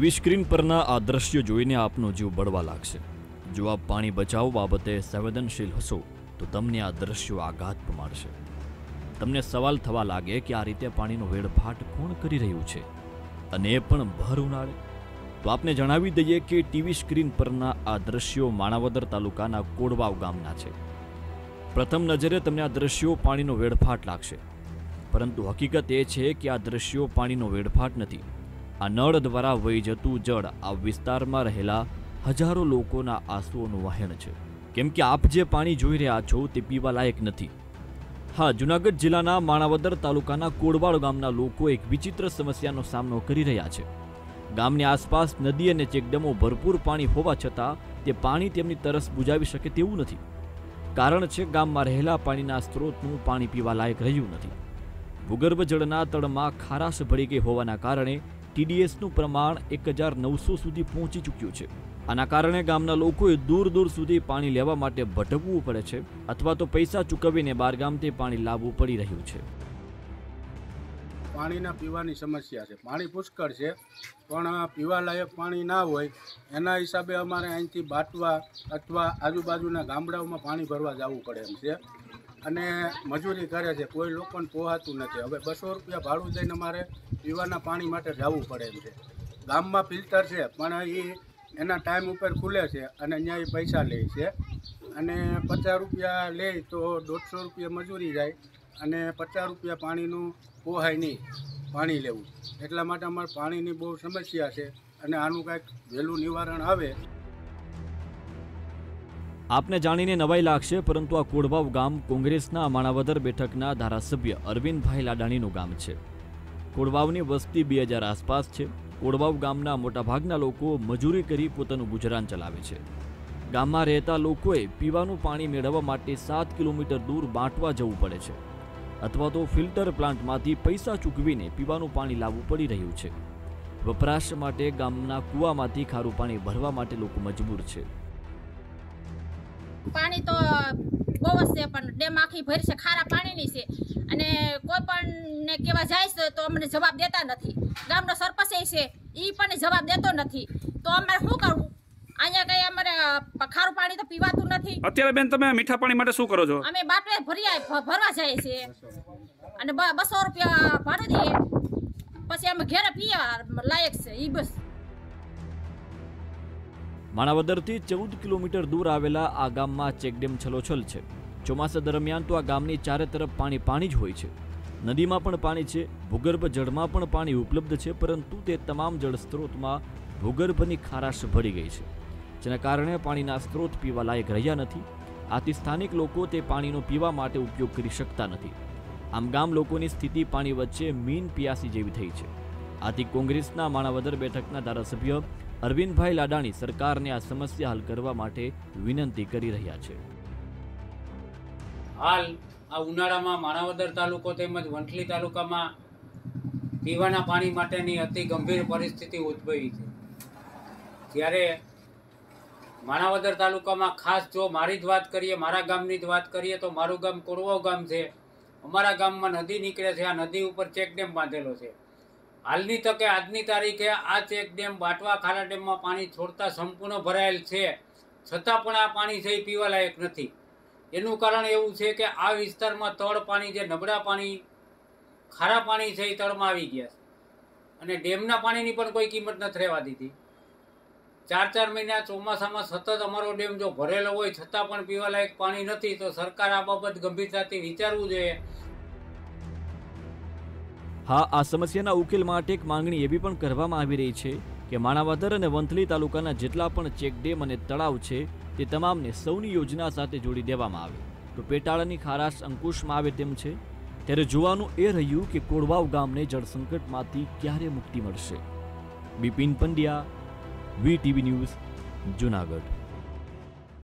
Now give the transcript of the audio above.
TV screen પરના આ દ્રશ્યો જોઈને આપનો જીવ બળવા લાગશે. જો આપ પાણી બચાવ બાબતે સંવેદનશીલ હશો, તો તમને આ દ્રશ્યો આઘાત પમાડશે. તમને સવાલ થવા લાગે કે આ રીતે પાણીનો વેડફાટ કોણ કરી રહ્યું છે, અને એ પણ ભર ઉનાળે? તો આપને જણાવી દઈએ કે ટીવી સ્ક્રીન પરના આ દ્રશ્યો માણાવદર તાલુકાના કોડવાવ ગામના છે. પ્રથમ નજરે તમને આ દ્રશ્યો પાણીનો વેડફાટ લાગશે. પરંતુ હકીકત એ છે કે આ દ્રશ્યો પાણીનો વેડફાટ નથી. આ નળ દ્વારા વહી જતું જળ આ વિસ્તારમાં રહેલા હજારો લોકોના આંસુઓનું વહેણ છે. કેમ કે આપ જે પાણી જોઈ રહ્યા છો તે પીવા લાયક નથી. હા, જુનાગઢ જિલ્લાના માણાવદર તાલુકાના કોડવાડ ગામના લોકો એક વિચિત્ર સમસ્યાનો સામનો કરી રહ્યા છે. ગામની આસપાસ નદી અને ચેકડેમો ભરપૂર પાણી હોવા છતાં તે પાણી તેમની તરસ બુજાવી શકે તેવું નથી. કારણ છે, ગામમાં રહેલા પાણીના સ્ત્રોતનું પાણી પીવા લાયક રહ્યું નથી. ભૂગર્ભ જળના તળમાં ખારાશ ભળી ગઈ હોવાના કારણે ટીડીએસનું પ્રમાણ એક હજાર નવસો સુધી પહોંચી ચૂક્યું છે. આના કારણે ગામના લોકોએ દૂર દૂર સુધી પાણી લેવા માટે ભટકવું પડે છે અથવા તો પૈસા ચૂકવીને બારગામથી પાણી લાવવું પડી રહ્યું છે. પાણીના પીવાની સમસ્યા છે. પાણી પુષ્કળ છે, પણ પીવાલાયક પાણી ના હોય, એના હિસાબે અમારે અહીંથી બાટવા અથવા આજુબાજુના ગામડાઓમાં પાણી ભરવા જવું પડે એમ છે. અને મજૂરી કરે છે, કોઈ લોકોને પોહાતું નથી. હવે બસો રૂપિયા ભાડું દઈને અમારે પીવાના પાણી માટે જવું પડે એમ છે. ગામમાં ફિલ્ટર છે, પણ એ એના ટાઈમ ઉપર ખુલે છે અને અહીંયા એ પૈસા લે છે. અને પચાસ રૂપિયા લે તો દોઢસો રૂપિયા મજૂરી જાય અને પચાસ રૂપિયા પાણીનું પોહાય નહીં, પાણી લેવું. એટલા માટે અમારે પાણીની બહુ સમસ્યા છે અને આનું કાંઈક વહેલું નિવારણ આવે. આપને જાણીને નવાઈ લાગશે, પરંતુ આ કોડવાવ ગામ કોંગ્રેસના માણાવદર બેઠકના ધારાસભ્ય અરવિંદભાઈ લાડાણીનું ગામ છે. કોડવાવની વસ્તી બે હજાર આસપાસ છે. કોડવાવ ગામના મોટાભાગના લોકો મજૂરી કરી પોતાનું ગુજરાન ચલાવે છે. ગામમાં રહેતા લોકોએ પીવાનું પાણી મેળવવા માટે સાત કિલોમીટર દૂર બાંટવા જવું પડે છે. અથવા તો ફિલ્ટર પ્લાન્ટમાંથી પૈસા ચૂકવીને પીવાનું પાણી લાવવું પડી રહ્યું છે. વપરાશ માટે ગામના કૂવામાંથી ખારું પાણી ભરવા માટે લોકો મજબૂર છે. પાણી તો બહુ જ છે પણ ડેમ આખી ભરી છે ખારા પાણીની છે. અને કોઈ પણ ને કેવા જાય છે તો અમને જવાબ દેતા નથી. ગામનો સરપંચ છે એ પણ જવાબ દેતો નથી. તો અમારે શું કરવું? અહીંયા કઈ અમારે ખારું પાણી તો પીવાતું નથી. અત્યારે બેન તમે મીઠા પાણી માટે શું કરો છો? અમે બાટવે ભરી ભરવા જાય છે. અને બસો રૂપિયા ભાડું દઈએ. પછી અમે ઘેરે પીવા લાયક છે એ બસ. માણાવદરથી ચૌદ કિલોમીટર દૂર આવેલા આ ગામમાં ચેકડેમ છલોછલ છે. ચોમાસા દરમિયાન તો આ ગામની ચારે તરફ પાણી પાણી જ હોય છે. નદીમાં પણ પાણી છે, ભૂગર્ભ જળમાં પણ પાણી ઉપલબ્ધ છે, પરંતુ તે તમામ જળ સ્ત્રોતમાં ભૂગર્ભની ખારાશ ભળી ગઈ છે. જેના કારણે પાણીના સ્ત્રોત પીવા લાયક રહ્યા નથી. આથી સ્થાનિક લોકો તે પાણીનો પીવા માટે ઉપયોગ કરી શકતા નથી. આમ ગામ લોકોની સ્થિતિ પાણી વચ્ચે મીન પિયાસી જેવી થઈ છે. આથી કોંગ્રેસના માણાવદર બેઠકના ધારાસભ્ય અરવિંદભાઈ લાડાણી સરકારને આ સમસ્યા હલ કરવા માટે વિનંતી કરી રહ્યા છે. હાલ આ ઉનાળામાં માણાવદર તાલુકો તેમજ વંથલી તાલુકામાં પીવાના પાણી માટેની અતિ ગંભીર પરિસ્થિતિ ઉદ્ભવી છે. જ્યારે માણાવદર તાલુકામાં ખાસ જો મારી જ વાત કરીએ, મારા ગામની જ વાત કરીએ, તો મારું ગામ કોરવાવ ગામ છે. અમારા ગામમાં નદી નીકળે છે, આ નદી ઉપર ચેકડેમ બાંધેલો છે. હાલની તકે આજની તારીખે આ ચેકડેમ બાટવા ખારા ડેમમાં પાણી છોડતા સંપૂર્ણ ભરાયેલ છે. છતાં પણ આ પાણી છે એ પીવાલાયક નથી. એનું કારણ એવું છે કે આ વિસ્તારમાં તળ પાણી જે નબળા પાણી, ખારા પાણી છે એ તળમાં આવી ગયા છે. અને ડેમના પાણીની પણ કોઈ કિંમત નથી રહેવા દીધી. ચાર ચાર મહિના ચોમાસામાં સતત અમારો ડેમ જો ભરેલો હોય છતાં પણ પીવાલાયક પાણી નથી, તો સરકાર આ બાબત ગંભીરતાથી વિચારવું જોઈએ હા, આ સમસ્યાના ઉકેલ માટે એક માંગણી એવી પણ કરવામાં આવી રહી છે કે માણાવદર અને વંથલી તાલુકાના જેટલા પણ ચેકડેમ અને તળાવ છે, તે તમામને સૌની યોજના સાથે જોડી દેવામાં આવે. તો પેટાળાની ખારાશ અંકુશમાં આવે તેમ છે. ત્યારે જોવાનું એ રહ્યું કે કોડવાવ ગામને જળસંકટમાંથી ક્યારે મુક્તિ મળશે. Bipin Pandya, V TV news, Junagadh.